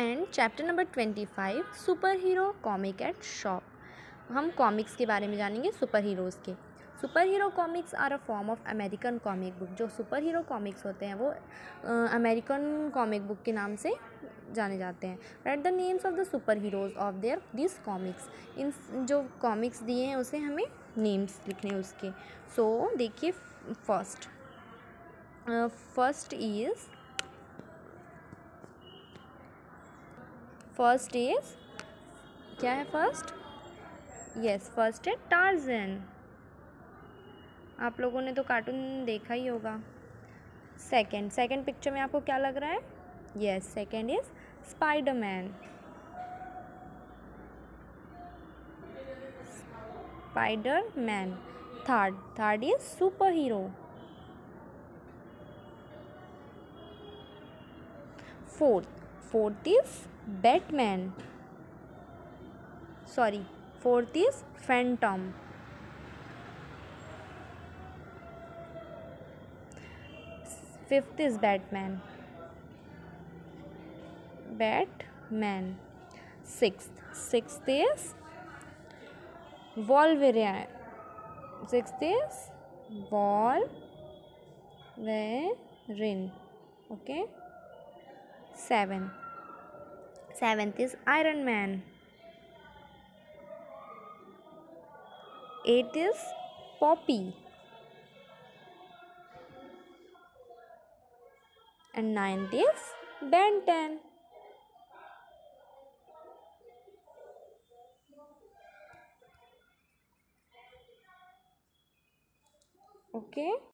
And chapter number twenty five superhero comic at shop. हम comics के बारे में जानेंगे सुपर हीरोज़ के। Superhero comics are a form of American comic book. जो सुपर हीरो कॉमिक्स होते हैं वो अमेरिकन कॉमिक बुक के नाम से जाने जाते हैं। Write the names of the superheroes of their this comics in जो कॉमिक्स दिए हैं, उसे हमें नेम्स लिखने उसके। सो देखिए first first is first is क्या है फ़र्स्ट यस फ़र्स्ट है टार्जन आप लोगों ने तो कार्टून देखा ही होगा। सेकंड सेकंड पिक्चर में आपको क्या लग रहा है? Yes second is Spiderman Spiderman third third is superhero fourth fourth is Batman. Sorry, fourth is Phantom. Fifth is Batman. Batman. Sixth. Sixth is Wolverine. Sixth is Wolverine. Okay. 7. Seventh is Iron Man. Eighth is Poppy. And ninth is Benton. Okay.